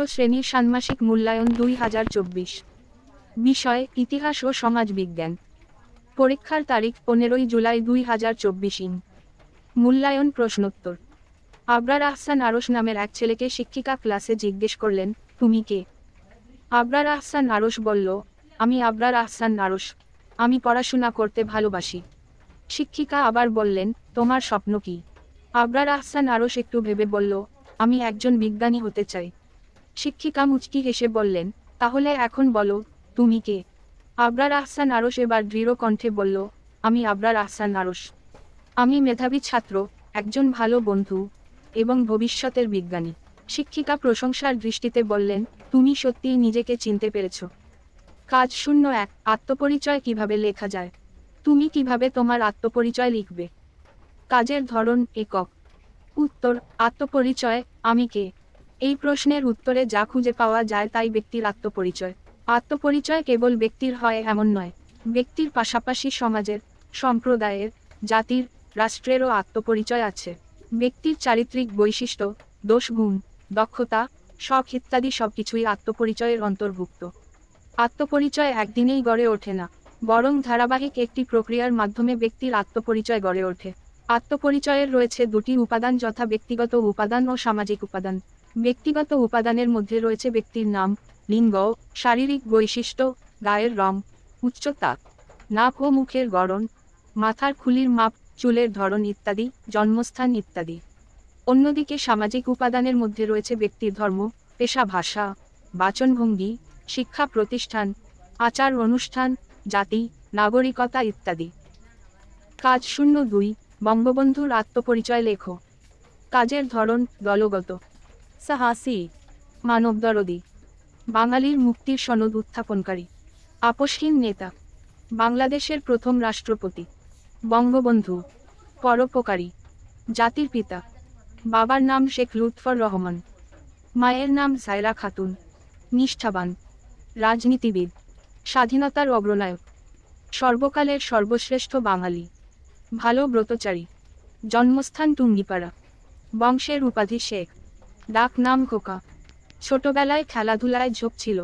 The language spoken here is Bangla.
শ্রেণির ষান্মাসিক মূল্যায়ন দুই হাজার চব্বিশ। বিষয়, ইতিহাস ও সমাজবিজ্ঞান। পরীক্ষার তারিখ, পনেরোই জুলাই দুই হাজার চব্বিশ ইন মূল্যায়ন প্রশ্নোত্তর। আবরার আহসান আরস নামের এক ছেলেকে শিক্ষিকা ক্লাসে জিজ্ঞেস করলেন, তুমি কে? আবরার আহসান আরস বলল, আমি আবরার আহসান আরস আমি পড়াশোনা করতে ভালোবাসি। শিক্ষিকা আবার বললেন, তোমার স্বপ্ন কি? আবরার আহসান আরস একটু ভেবে বলল, আমি একজন বিজ্ঞানী হতে চাই। শিক্ষিকা মুচকি হেসে বললেন, তাহলে এখন বলো, তুমি কে? আবরার আহসান আরস এবার দৃঢ় কণ্ঠে বলল, আমি আবরার আহসান আরস আমি মেধাবী ছাত্র, একজন ভালো বন্ধু এবং ভবিষ্যতের বিজ্ঞানী। শিক্ষিকা প্রশংসার দৃষ্টিতে বললেন, তুমি সত্যিই নিজেকে চিনতে পেরেছ। কাজ শূন্য এক, আত্মপরিচয় কীভাবে লেখা যায়? তুমি কীভাবে তোমার আত্মপরিচয় লিখবে? কাজের ধরন একক। উত্তর, আত্মপরিচয়, আমি কে? এই প্রশ্নের উত্তরে যা খুঁজে পাওয়া যায় তাই ব্যক্তির আত্মপরিচয়। আত্মপরিচয় কেবল ব্যক্তির হয় এমন নয়, ব্যক্তির পাশাপাশি সমাজের, সম্প্রদায়ের, জাতির, রাষ্ট্রেরও আত্মপরিচয় আছে। ব্যক্তির চারিত্রিক বৈশিষ্ট্য দোষগুণ দক্ষতা, শখ ইত্যাদি সবকিছুই আত্মপরিচয়ের অন্তর্ভুক্ত। আত্মপরিচয় একদিনেই গড়ে ওঠে না, বরং ধারাবাহিক একটি প্রক্রিয়ার মাধ্যমে ব্যক্তির আত্মপরিচয় গড়ে ওঠে। আত্মপরিচয়ের রয়েছে দুটি উপাদান যথা ব্যক্তিগত উপাদান ও সামাজিক উপাদান। ব্যক্তিগত উপাদানের মধ্যে রয়েছে ব্যক্তির নাম, লিঙ্গ, শারীরিক বৈশিষ্ট্য, গায়ের রং, উচ্চতা, নাক ও মুখের গড়ন, মাথার খুলির মাপ, চুলের ধরন ইত্যাদি, জন্মস্থান ইত্যাদি। অন্যদিকে সামাজিক উপাদানের মধ্যে রয়েছে ব্যক্তির ধর্ম, পেশা ভাষা, বাচনভঙ্গি, শিক্ষা প্রতিষ্ঠান, আচার অনুষ্ঠান, জাতি, নাগরিকতা ইত্যাদি। কাজ শূন্য দুই বঙ্গবন্ধুর আত্মপরিচয় লেখো। কাজের ধরন দলগত। সাহাসি মানবদরদি বাঙালির মুক্তির সনদ উত্থাপনকারী। আপসহীন নেতা। বাংলাদেশের প্রথম রাষ্ট্রপতি। বঙ্গবন্ধু। পরোপকারী। জাতির পিতা। বাবার নাম শেখ লুৎফর রহমান। মায়ের নাম সায়রা খাতুন। নিষ্ঠাবান। রাজনীতিবিদ। স্বাধীনতার অগ্রনায়ক। সর্বকালের সর্বশ্রেষ্ঠ বাঙালি। ভালো ব্রতচারী। জন্মস্থান টুঙ্গিপাড়া বংশের উপাধি শেখ। ডাক নাম খোকা। ছোটবেলায় খেলাধুলায় ঝোঁক ছিল।